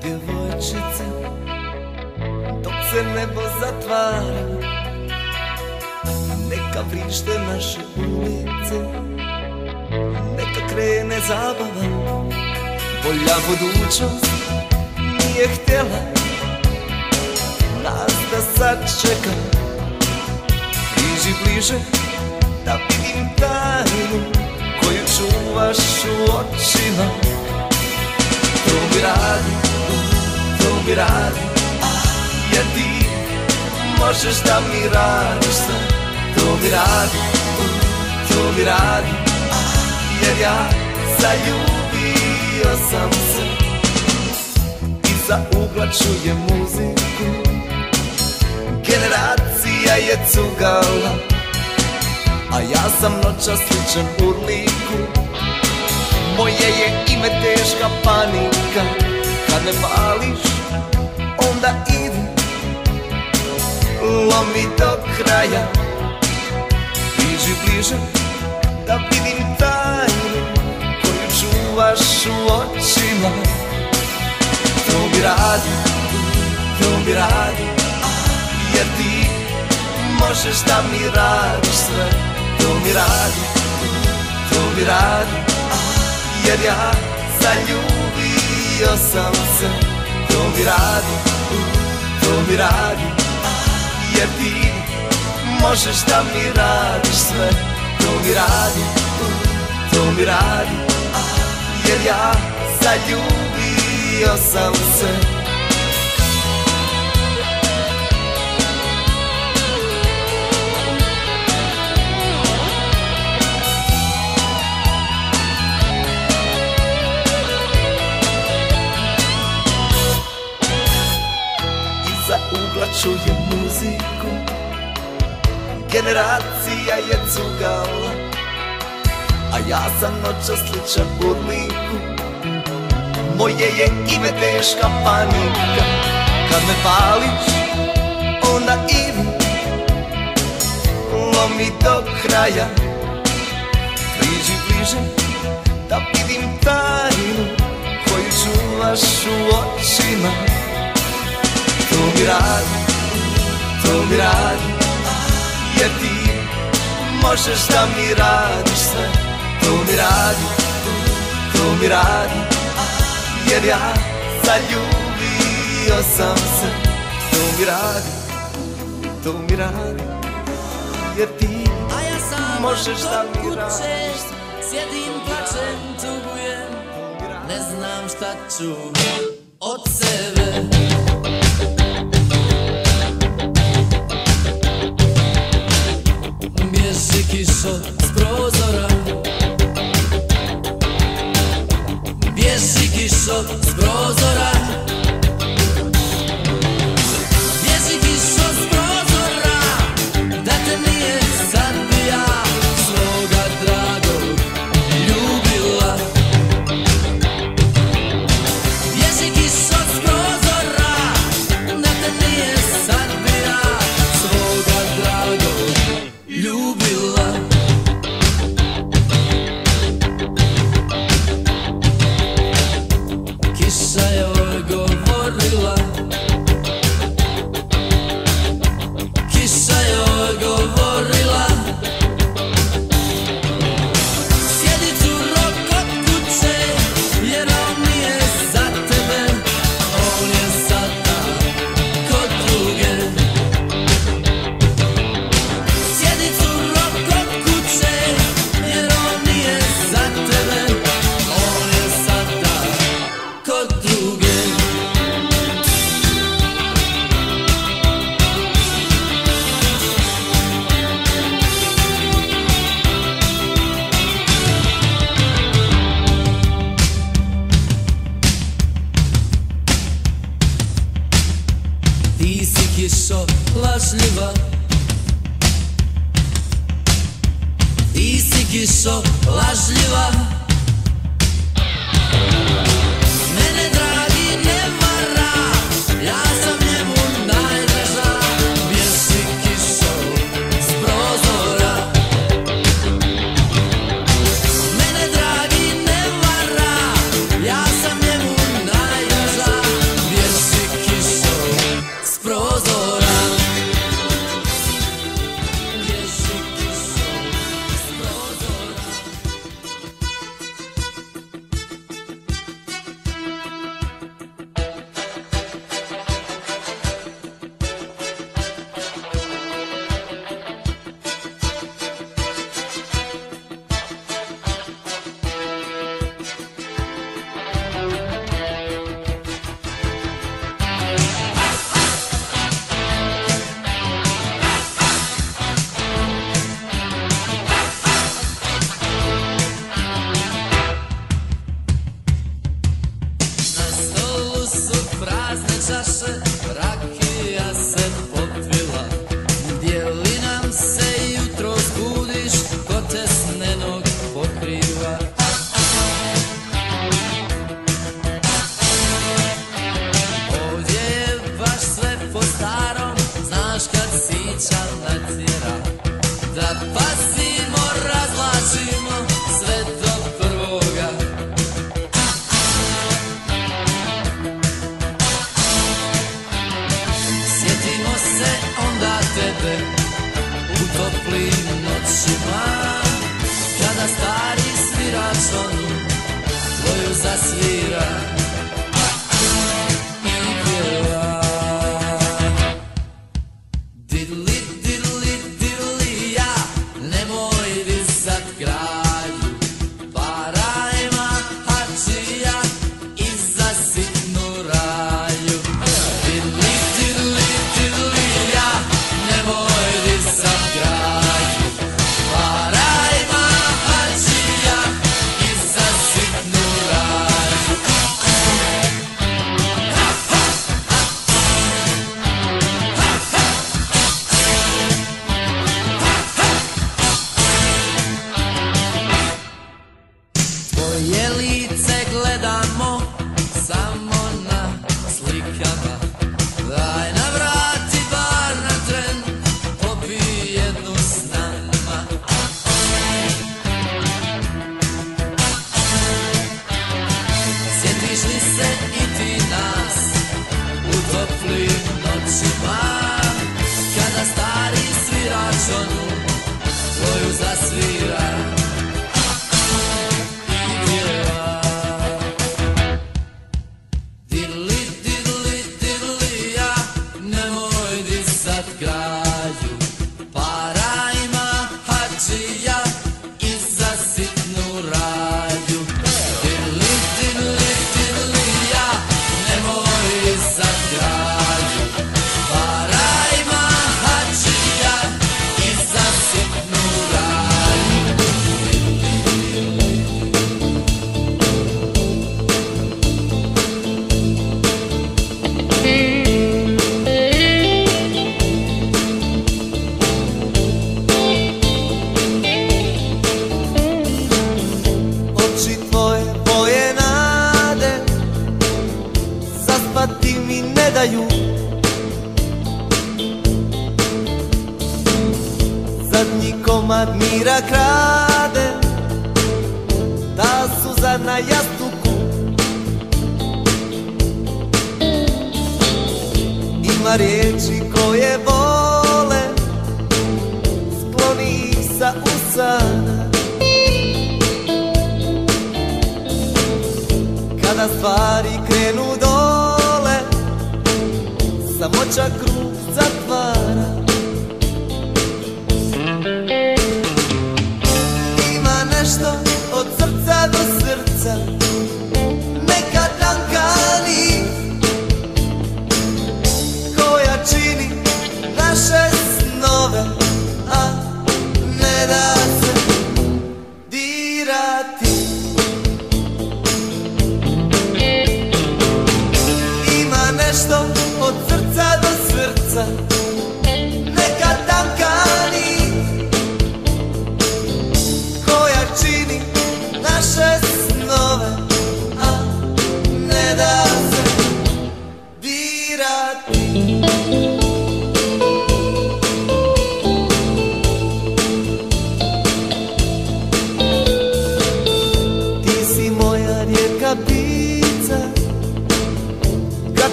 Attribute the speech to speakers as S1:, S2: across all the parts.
S1: Djevojčice Dok se nebo zatvara. Neka vrište naše ulice Neka krene zabava. Bolja budućnost nije htjela. Nas da sačeka Priži bliže da vidim tajnu Koju čuvaš u očima. To mi radi, to mi radi. Jer ti možeš da mi radiš sve. To mi radi, to mi radi. Jer ja zaljubio sam se Iza ugla čujem muziku. Generacija je cugala A ja sam noća sličan urliku. Moje je ime teška panika Kad me pališ, onda idi Lomi do kraja Bliži bliže, da vidim tajnu Koju čuvaš u očima radi, to mi radi. Jer ti možeš da mi radiš sve. To mi radi, to mi radi. Jer ja zaljubio sam se. To mi radi, to mi radi. Jer ti možeš da mi radiš sve. To mi radi, to mi radi. Jer ja zaljubio sam se ugla čujem muziku. Generacija je cugala A ja sam noća sličan burliku Moje je ime teška panika. Kad me pališ, onda idi Lomi do kraja. Priđi bliže, da vidim tajnu Koju čuvaš u očima. To mi radi, to mi radi Jer ti možeš da mi radiš sve. To mi radi, to mi radi Jer ja zaljubio sam se. To mi radi, to mi radi Jer ti
S2: A ja sam
S1: možeš da mi
S2: kuće
S1: radiš.
S2: Sjedim, plačem, tugujem. Ne znam šta ću od sebe. Bježi kišo s prozora Bježi kišo s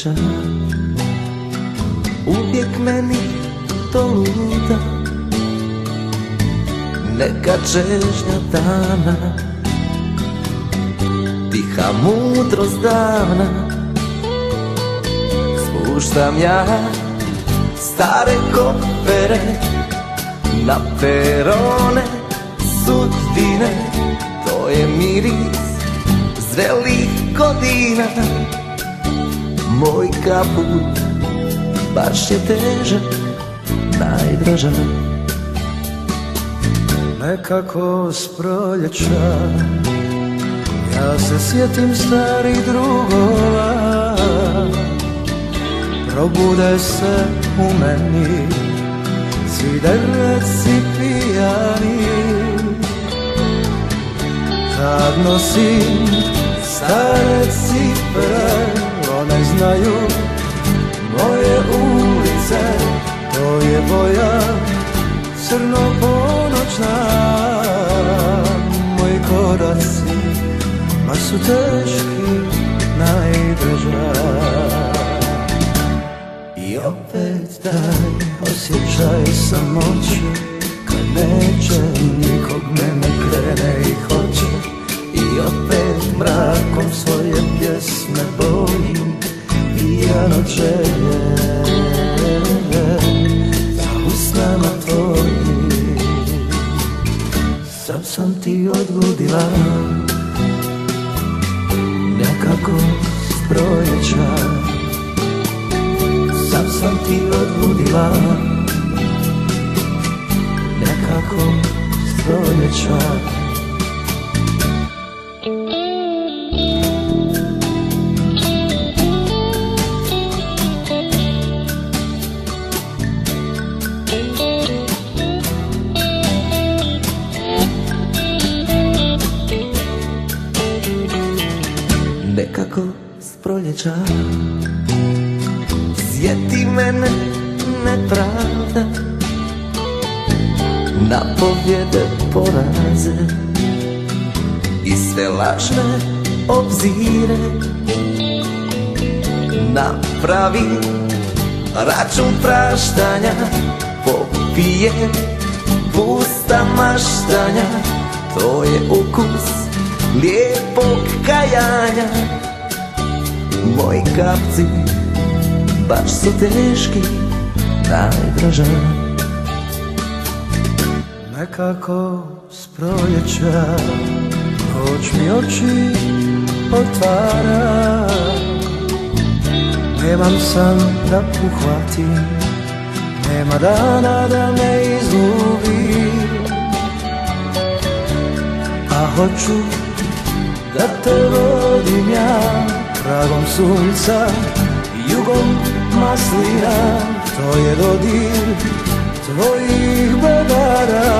S2: s
S1: proljeća Uvijek meni to luta Neka čežnja dana. Tiha mudrost davna Spuštam ja stare kofere Na perone sudbine. To je miris zrelih godina Moj kaput baš je težak, najdražak.
S3: Nekako s proljeća Ja se sjetim starih drugova. Probude se u meni Svi dereci pijani Kad nosim stare cipre One znaju moje ulice. To je boja crno ponoćna Moji koraci baš su teški najdraža. I opet taj osjećaj samoće Kad neće nikog mene krene i hoće mrakom svoje pjesme bojim Pijan od želje Da usnama tvojim Sam sam ti odgudila Nekako s proljeća Sam sam ti odgudila Nekako s proljeća
S1: proljeća. Sjeti mene nepravda
S3: Na pobjede poraze I sve lažne obzire. Napravi račun praštanja Popije pusta maštanja. To je ukus lijepog kajanja Moji kapci baš su teški Najdraža. Nekako s proljeća Noć mi oči otvara. Nemam san da uhvatim Nema dana da me izgubi A hoću da te vodim ja Tragom sunca, jugom maslina. To je dodir tvojih bedara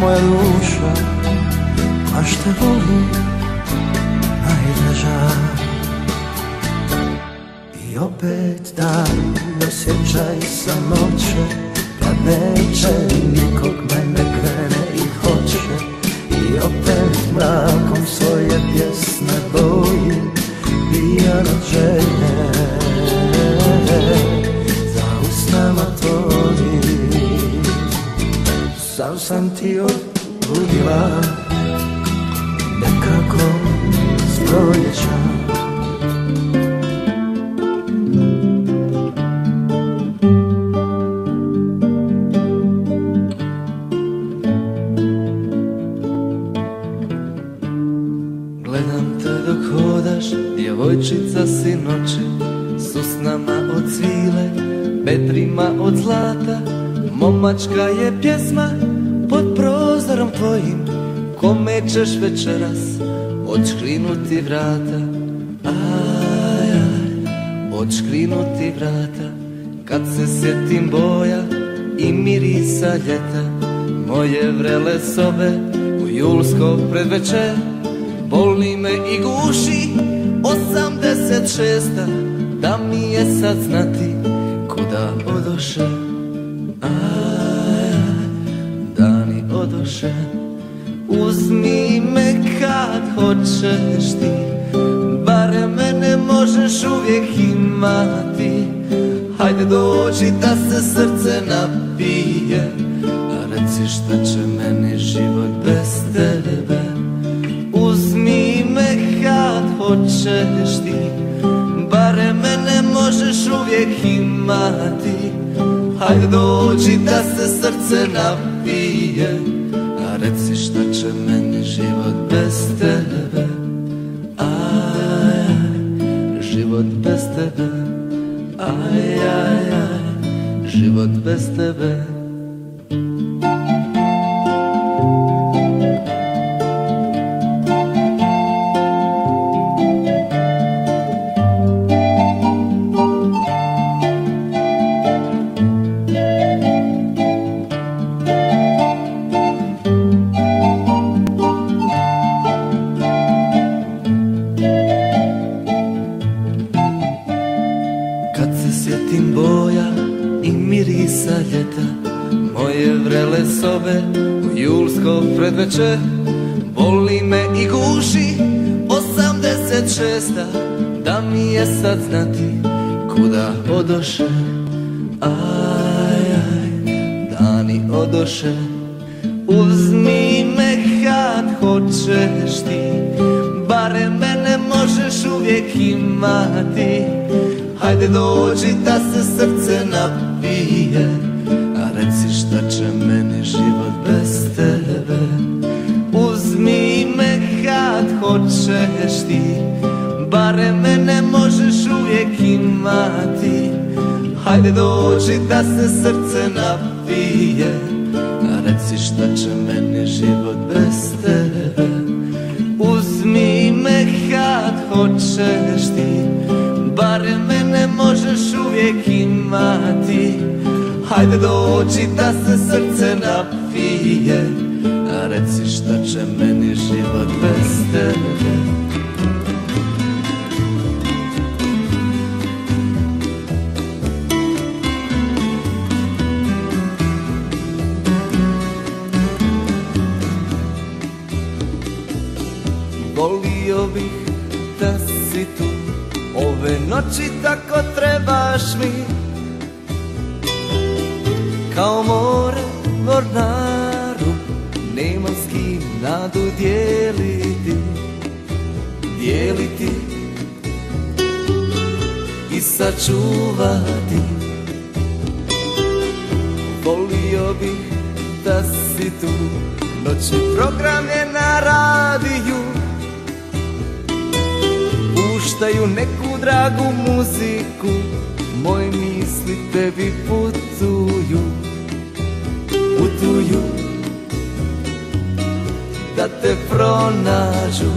S3: Moja duša, baš te volim najdraža. I opet dan osjećaj samoće. Kad neće nikog mene krene i hoće. I opet mrakom svoje pjesme boji Pijan od želje Za usnama tvojim Sam sam ti odbudila Nekako s proljeća
S1: Momačka je pjesma pod prozorom tvojim Kome ćeš večeras odškrinuti vrata. Aj, aj, odškrinuti vrata. Kad se sjetim boja i mirisa ljeta Moje vrele sobe u julsko predvečer Boli me i guši osamdeset šesta Da mi je sad znati kuda odoše odoše Uzmi me kad hoćeš ti Bare mene možeš uvijek imati. Hajde dođi da se srce napije A reci šta će meni život bez tebe. Uzmi me kad hoćeš ti Bare mene možeš uvijek imati. Hajde dođi da se srce napije reci šta će meni život bez tebe. Aj, život bez tebe. Aj, aj, aj, život bez tebe šesta Da mi je sad znati kuda odoše. Aj, aj, dani odoše. Uzmi me kad hoćeš ti Bare mene možeš uvijek imati. Hajde dođi da se srce napije A reci šta će meni život bez tebe. Uzmi me kad hoćeš ti Bare mene možeš uvijek imati. Hajde dođi da se srce napije A reci šta će meni život bez tebe. Uzmi me kad hoćeš ti Bare mene možeš uvijek imati. Hajde dođi da se srce napije A reci šta će meni život bez tebe
S4: noći tako trebaš mi. Kao more mornaru Nemam s kim nadu dijeliti Dijeliti I sačuvati. Volio bih da si tu. Noćni program je na radiju Puštaju neku dragu muziku Moje misli tebi putuju Putuju Da te pronađu.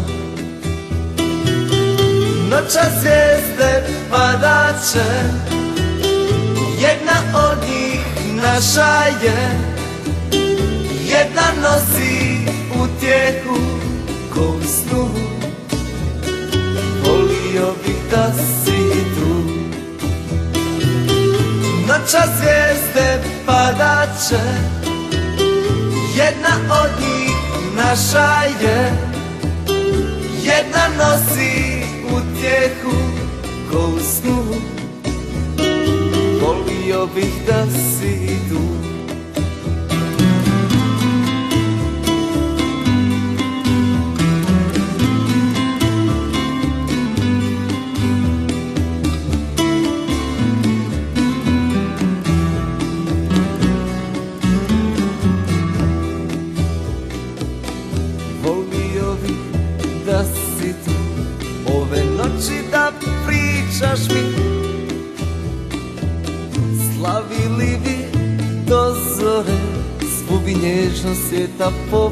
S4: Noća zvijezde padaće Jedna od njih naša je Jedna nosi utjehu ko snu Volio bih da si tu. Noća zvijezde padaće Jedna od njih naša je. Jedna nosi utjehu ko u snu. Volio bih da si tu
S1: tapo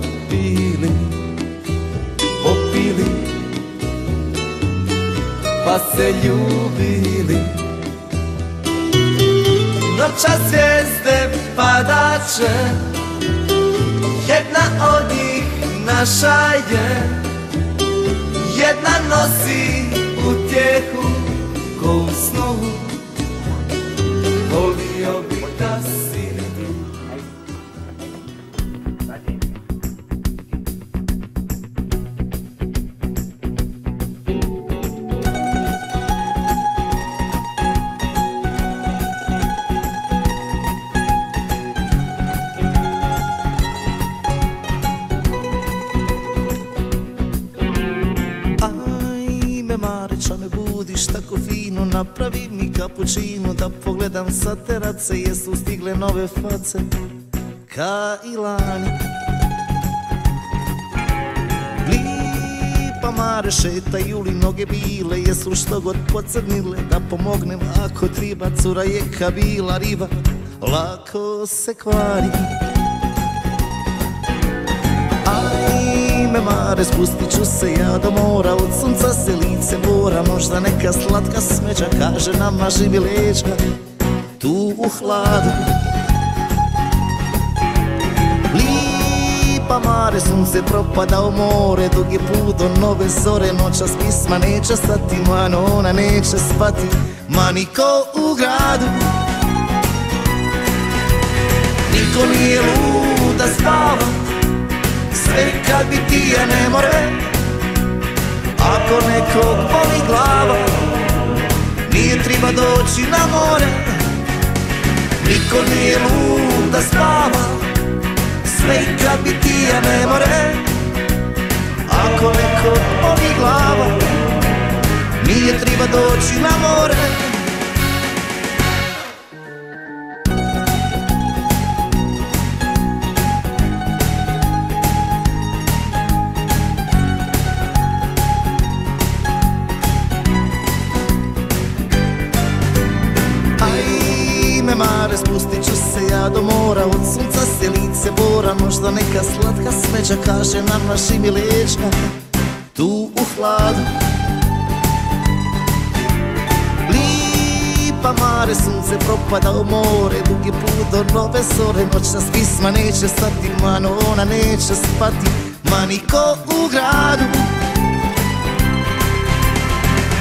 S1: sa terace Jesu stigle nove face? Ka i lani. Lipa Mare šetaju li noge bile? Jesu što god pocrnile da pomognem Ako triba cura je kabila riba Lako se kvari. Ajme mare, spustit ću se ja do mora. Od sunca se lice mora Možda neka slatka smeđa. Kaže nama živi leđa Tu u hladu. Lipa mare, sunce propada u more Dug je put do nove zore Noćas pisma neće stati Mano ona neće spati. Ma niko u gradu. Niko nije lud da spava sve kad bi ti ja ne more. Ako nekog boli glava Nije treba doći na more Niko nije lud da spava. Sve kad bi ti ja ne more. Ako nekog boli glava Nije treba doći na more Ajme mare, spustit ću se ja do mora Od sunca se lice bora Možda neka slatka smeđa kaže nam naši milečka Tu u hladu. Lipa mare, sunce propada u more Dugi put do nove zore Noćna pisma neće stati Mano ona neće spati Ma niko u gradu.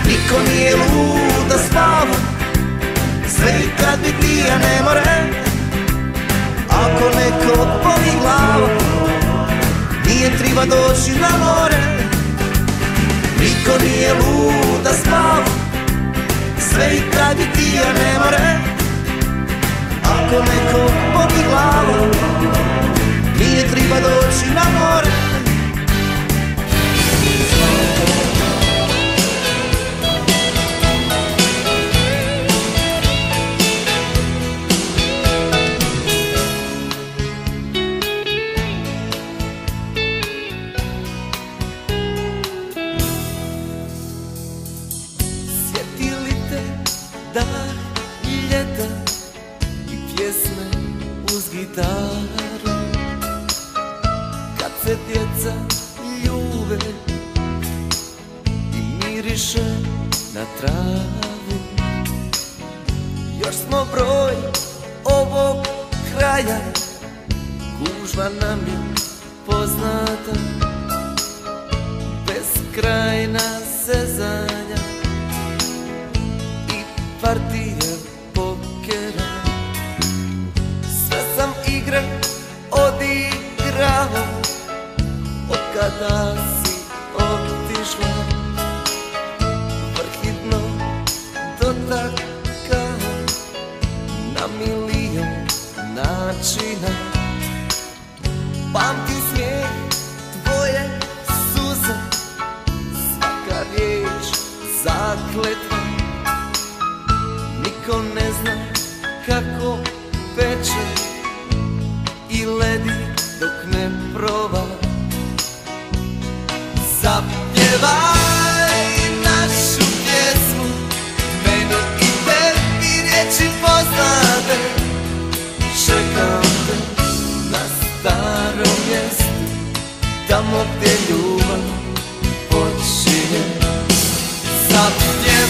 S1: Niko nije lud da sve i kad bi bija ne more. Ako neko boli glavu Nije triba doći na more. Niko nije luda spav Sve i kad bi bija ne more. Ako neko boli glavu Nije triba doći na more. se djeca ljube I miriše na travu Još smo broj ovog kraja Gužva nam je poznata. tratar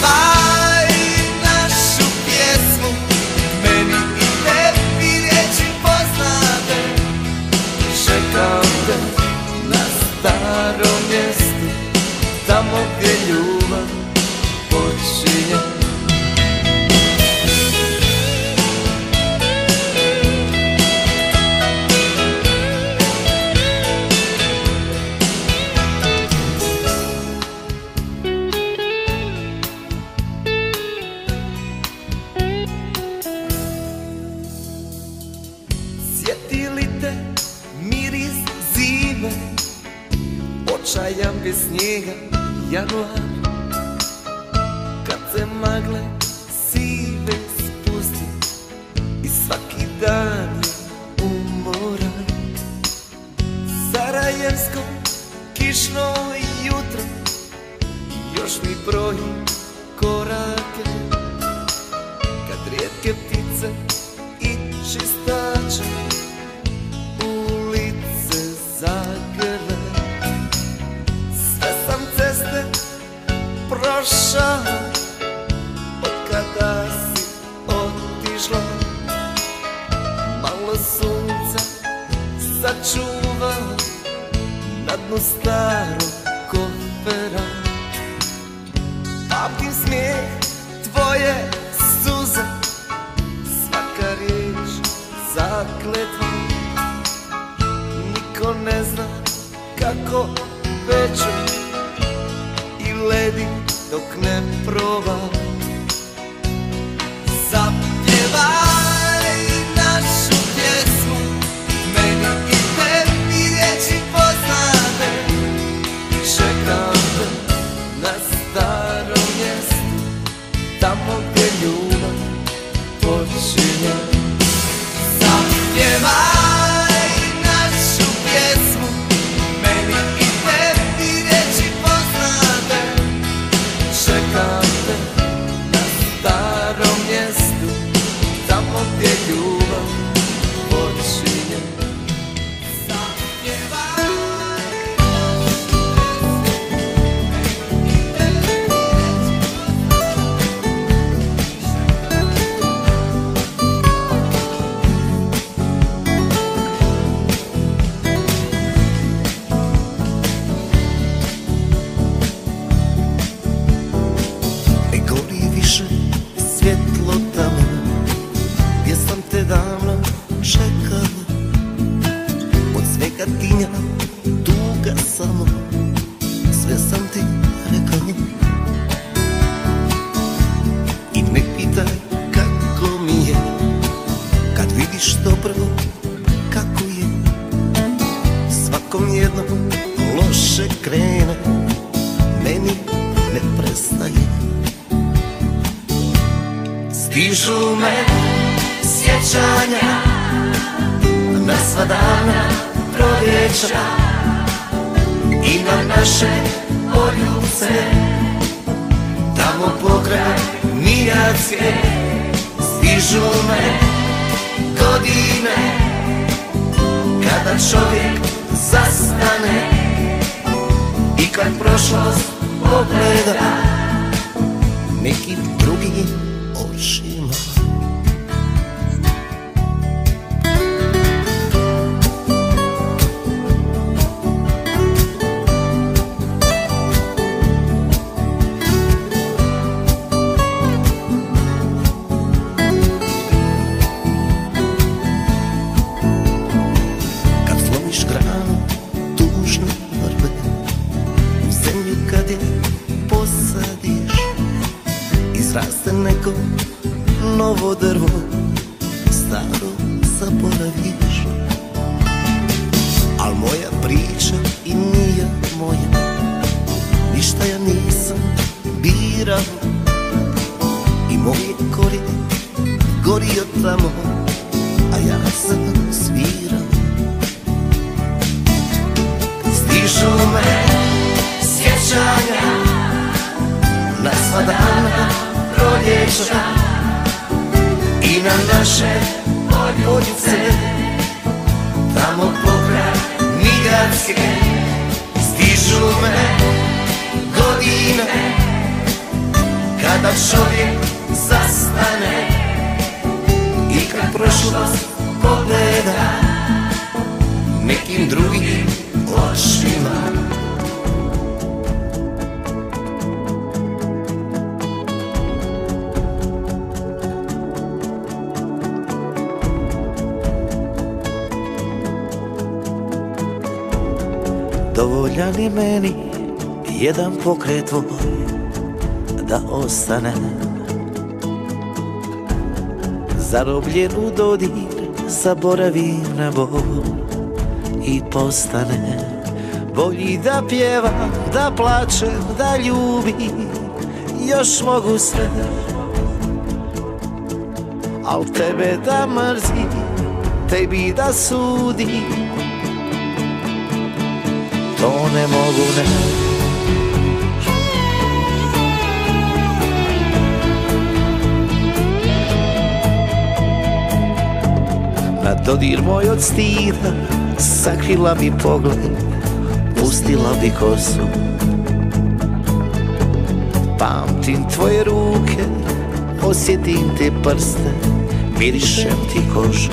S1: va. sačuva na dnu starog kofera. Papkin smijeh, tvoje suze, svaka riječ zakletva. Niko ne zna kako peče i ledi dok ne proba. Ostane Zarobljen u dodir zaboravim na bol i postane. Bolji da pjevam, da plačem, da ljubim Još mogu sve. Al tebe da mrzim, tebi da sudim To ne mogu ne dodir moj od stida Sakrila bi pogled Pustila bi kosu. Pamtim tvoje ruke Osjetim te prste Mirišem ti kožu.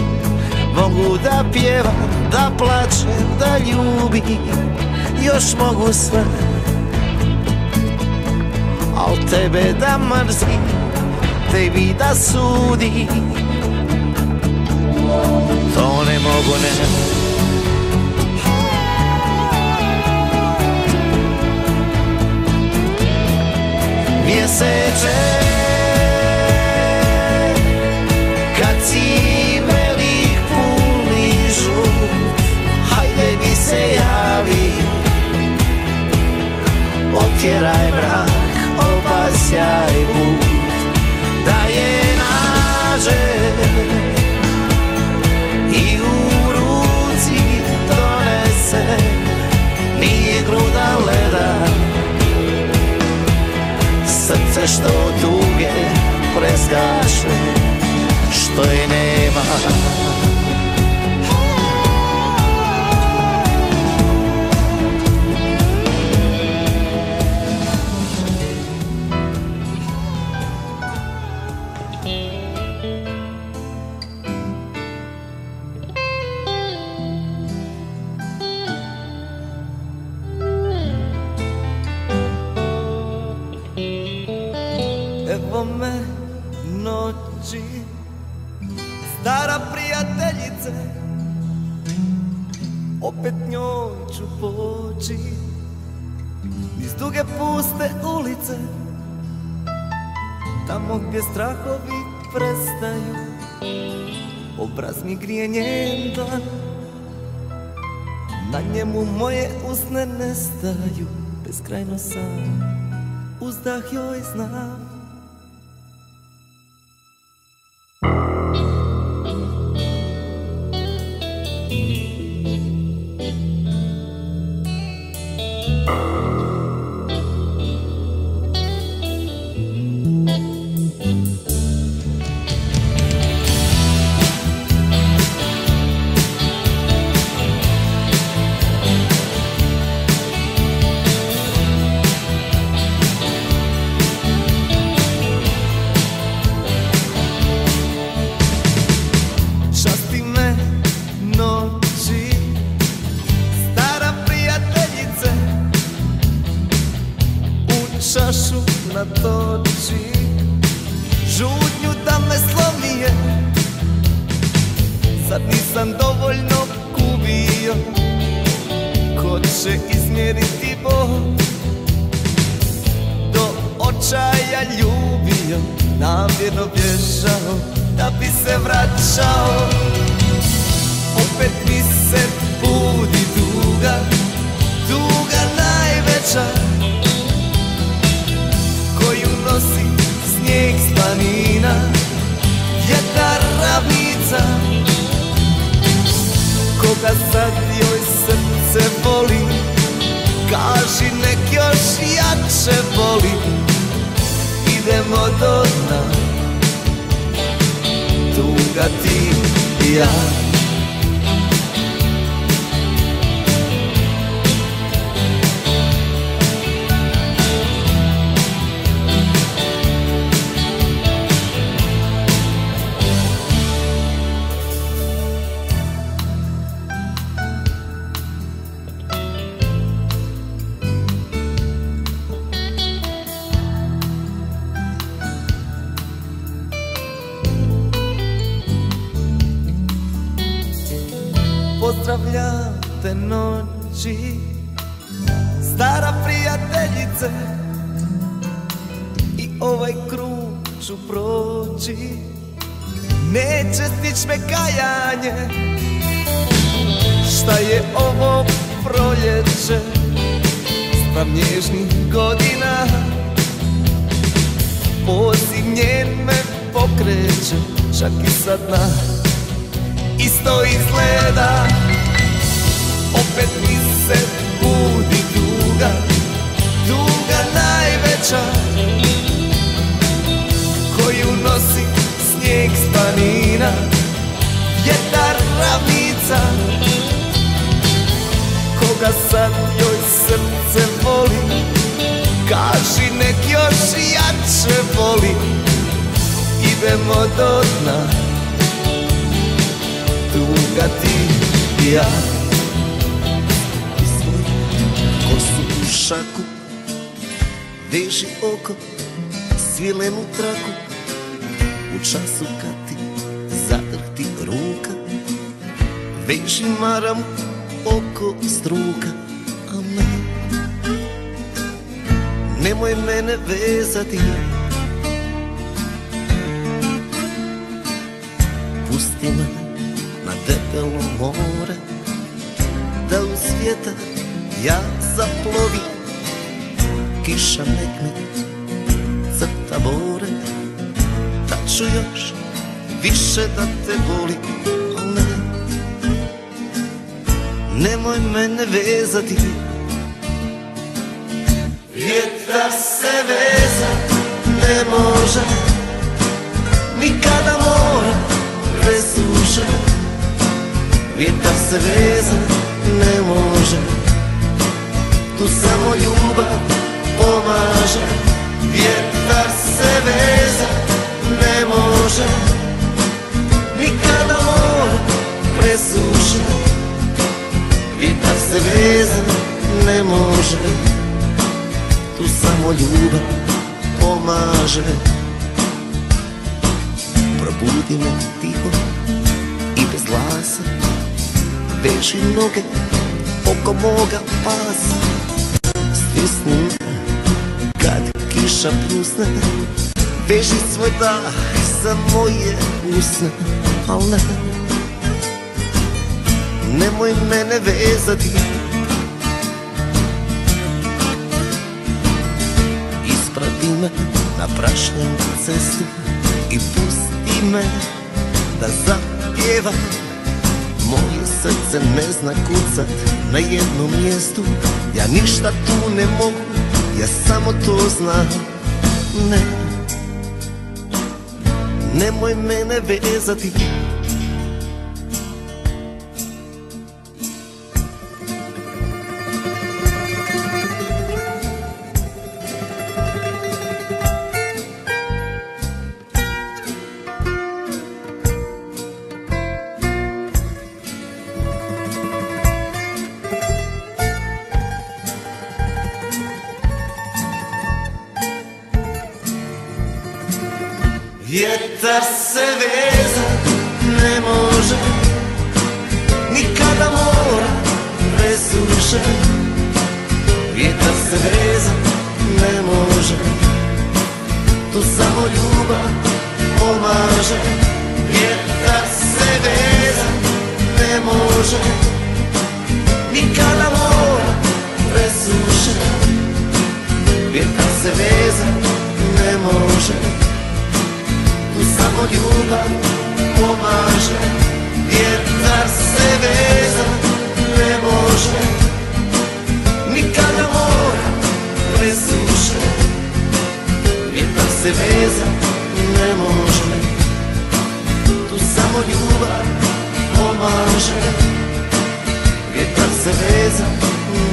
S1: Mogu da pjevam, da plačem, da ljubim Još mogu sve. Al tebe da mrzim Tebi da sudim mogu ne. Mjeseče Kad si velik puni žut Hajde mi se javi. Otjeraj mrak, prezgaše što je nema
S4: mi grije njen dan
S1: Na njemu moje usne nestaju Beskrajno sam Uzdah joj znam joj srce voli Kaži nek još jače voli Idemo do dna Tuga ti i ja noći Stara prijateljice I ovaj krug ću proći. Neće stić me kajanje. Šta je ovo proljeće? Sprav nježnih godina. Poziv njen me pokreće. Čak i sad na isto izgleda. Opet mi se budi tuga Tuga najveća Koju nosi snijeg s planina Vjetar ravnica. Koga sad joj srce voli Kaži nek još jače voli Idemo do dna tuga ti i ja
S5: šaku Veži oko svilenu traku. U času kad ti zadrhti ruka Veži maram oko struka. A ne Nemoj mene vezati. Pusti me na debelo more Da u svijeta ja zaplovim Kiša nek mi crta bore Da ću još više da te volim Al ne Nemoj mene vezati. Vjetar se vezat ne može. Nikada mora presuše Vjetar se vezat ne može Tu samo ljubav pomaže Vjetar se vezat ne može. Nikada mora presuše Vjetar se vezat ne može. Tu samo ljubav pomaže. Probudi me tiho i bez glasa Veži noge oko moga pasa. Stisni kad kiša pljusne Veži svoj dah za moje usne Al ne
S1: Nemoj mene vezati. Isprati me na prašnjem cestu I pusti me da zapjevam Moje srce ne zna kucat na jednom mjestu. Ja ništa tu ne mogu, ja samo to znam. Ne, nemoj mene vezati Vjetar se veza ne može? Nikada mora presuše Vjetar se veza ne može. Tu samo ljubav pomaže. Vjetar se veza ne može. Nikada mora presuše Vjetar se veza ne može samo ljubav pomaže Jer za se veza ne može? Nikada mora ne suše Jer Vjetar se veza ne može. Tu samo ljubav pomaže Jer Vjetar se veza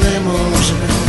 S1: ne može.